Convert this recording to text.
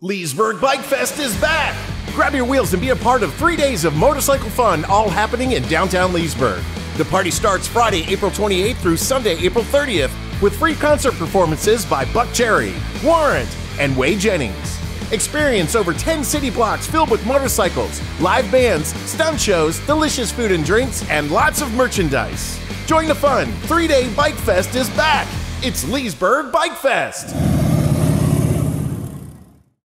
Leesburg Bike Fest is back! Grab your wheels and be a part of three days of motorcycle fun, all happening in downtown Leesburg. The party starts Friday, April 28th through Sunday, April 30th, with free concert performances by Buckcherry, Warrant, and Way Jennings. Experience over 10 city blocks filled with motorcycles, live bands, stunt shows, delicious food and drinks, and lots of merchandise. Join the fun. Three day Bike Fest is back. It's Leesburg Bike Fest.